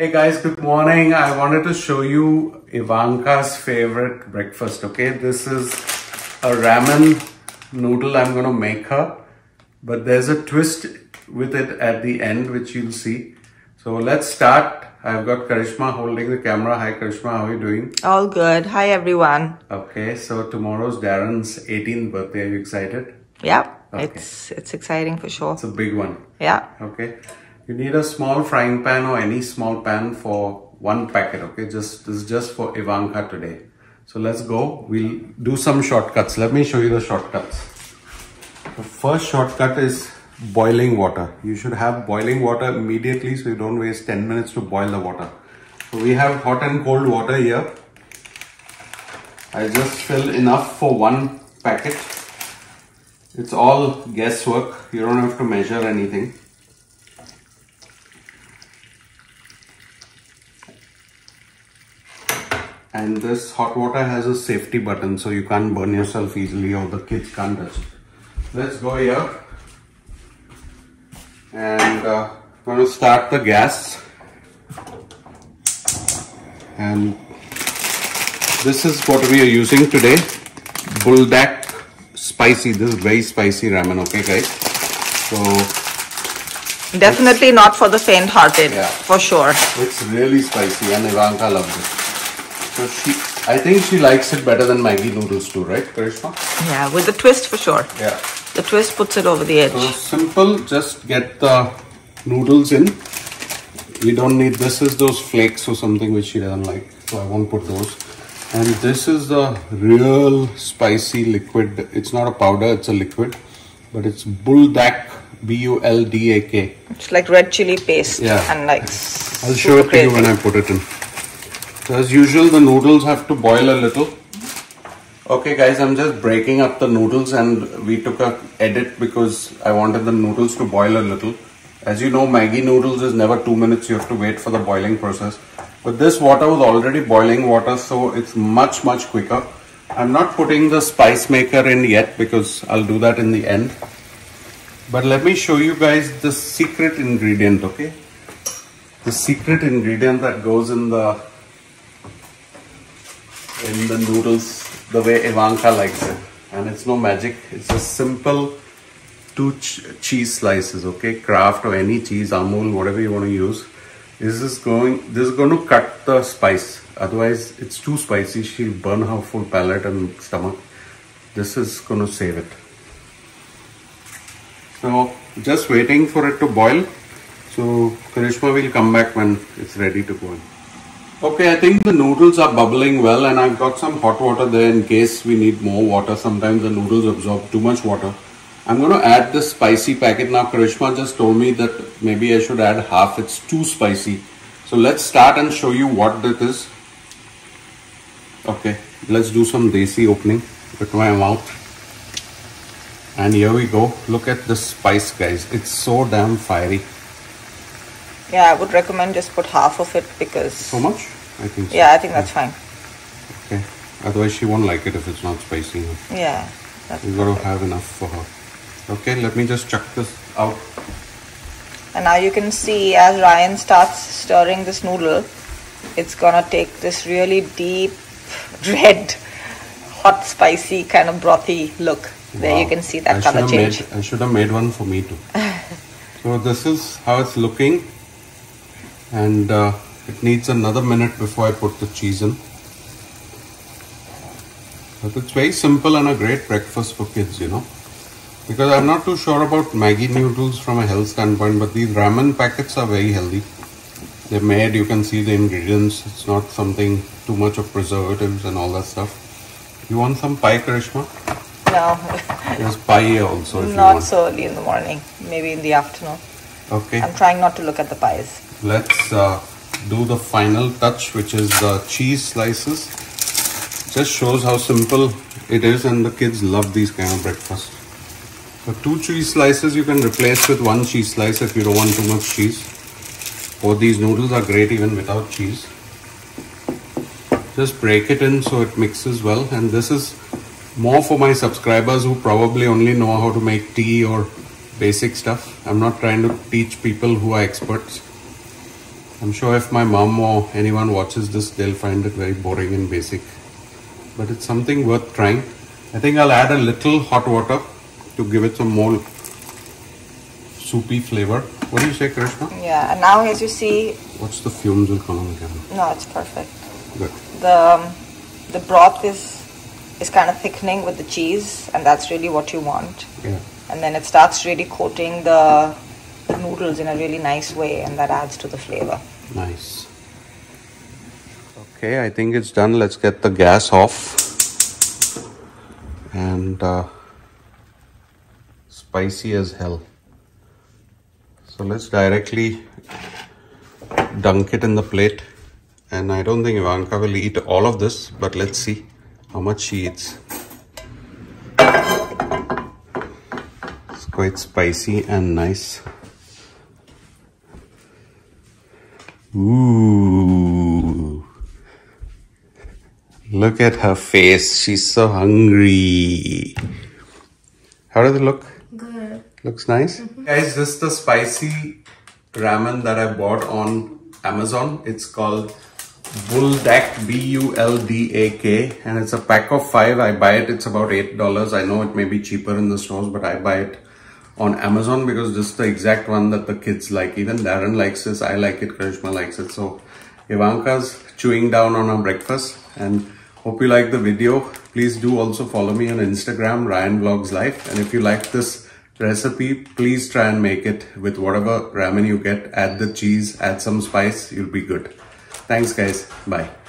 Hey guys, good morning. I wanted to show you Ivanka's favorite breakfast, okay? This is a ramen noodle I'm gonna make her, but there's a twist with it at the end, which you'll see. So let's start. I've got Karishma holding the camera. Hi Karishma, how are you doing? All good. Hi, everyone. Okay, so tomorrow's Darren's 18th birthday. Are you excited? Yeah, Okay. it's it's exciting for sure. It's a big one. Yeah. Okay. You need a small frying pan or any small pan for one packet. Okay. Just this is just for Ivanka today. So let's go. We'll do some shortcuts. Let me show you the shortcuts. The first shortcut is boiling water. You should have boiling water immediately so you don't waste 10 minutes to boil the water. So we have hot and cold water here. I just fill enough for one packet. It's all guesswork. You don't have to measure anything. And this hot water has a safety button so you can't burn yourself easily or the kids can't touch it. Let's go here. And uh, I'm going to start the gas. And this is what we are using today. Buldak spicy. This is very spicy ramen, okay guys? So Definitely not for the faint-hearted, Yeah. for sure. it's really spicy and Ivanka loves it. So she, I think she likes it better than Maggi noodles too, right Karishma? Yeah, with the twist for sure. Yeah. The twist puts it over the edge. So simple, just get the noodles in. We don't need, this is those flakes or something which she doesn't like. So I won't put those. And this is the real spicy liquid. It's not a powder, it's a liquid. But it's Buldak, B-U-L-D-A-K. It's like red chili paste Yeah. and like I'll show it to you when I put it in. So as usual, the noodles have to boil a little. Okay guys, I'm just breaking up the noodles and we took a edit because I wanted the noodles to boil a little. As you know, Maggi noodles is never two minutes. You have to wait for the boiling process. But this water was already boiling water, so it's much, much quicker. I'm not putting the spice maker in yet because I'll do that in the end. But let me show you guys the secret ingredient, okay? the secret ingredient that goes in the in the noodles the way Ivanka likes it. And it's no magic. It's just simple two ch- cheese slices okay? Kraft or any cheese Amul whatever you want to use. This is going this is going to cut the spice. Otherwise it's too spicy. She'll burn her full palate and stomach. This is going to save it. So just waiting for it to boil. So Karishma will come back when it's ready to go in. Okay, I think the noodles are bubbling well and I've got some hot water there in case we need more water. Sometimes the noodles absorb too much water. I'm going to add this spicy packet. Now Karishma just told me that maybe I should add half. It's too spicy. So let's start and show you what this is. Okay, let's do some desi opening with my mouth. And here we go. Look at the spice, guys. It's so damn fiery. Yeah, I would recommend just put half of it because So much? I think so. yeah, I think that's fine. Okay. Otherwise, she won't like it if it's not spicy enough. Yeah. That's We got to have enough for her. Okay, let me just chuck this out. And now you can see as Ryan starts stirring this noodle, it's gonna take this really deep red, hot, spicy kind of brothy look. There you can see that I color change. Made, I should have made one for me too. so this is how it's looking. And uh, it needs another minute before I put the cheese in. But it's very simple and a great breakfast for kids, you know. Because I'm not too sure about Maggi noodles from a health standpoint, but these ramen packets are very healthy. They're made, you can see the ingredients. It's not something too much of preservatives and all that stuff. You want some pie, Karishma? No, There's pie also if you not want. so early in the morning. Maybe in the afternoon. Okay, I'm trying not to look at the pies. let's uh, do the final touch, which is the cheese slices. Just shows how simple it is, and the kids love these kind of breakfast. So two cheese slices you can replace with one cheese slice if you don't want too much cheese. Or these noodles are great even without cheese. Just break it in so it mixes well, and this is more for my subscribers who probably only know how to make tea or basic stuff. I'm not trying to teach people who are experts. I'm sure if my mom or anyone watches this, they'll find it very boring and basic. But it's something worth trying. I think I'll add a little hot water to give it some more soupy flavor. What do you say, Krishna? Yeah, and now as you see, What's the fumes will come on the camera? no, it's perfect. Good. The um, the broth is is kind of thickening with the cheese, and that's really what you want. Yeah. And then it starts really coating the noodles in a really nice way, and that adds to the flavor. Nice. Okay, I think it's done. Let's get the gas off. And uh, spicy as hell. So let's directly dunk it in the plate. And I don't think Ivanka will eat all of this, but let's see how much she eats. Quite spicy and nice. Ooh. Look at her face. She's so hungry. How does it look? Good. Looks nice. Mm-hmm. Guys, this is the spicy ramen that I bought on Amazon. It's called Buldak, B-U-L-D-A-K. And it's a pack of five. I buy it. It's about $8. I know it may be cheaper in the stores, but I buy it on Amazon because this is the exact one that the kids like. Even Darren likes this. I like it. Karishma likes it. So Ivanka's chewing down on her breakfast and hope you like the video. Please do also follow me on Instagram, Ryan Vlogs Life. And if you like this recipe, please try and make it with whatever ramen you get. Add the cheese, add some spice. You'll be good. Thanks guys. Bye.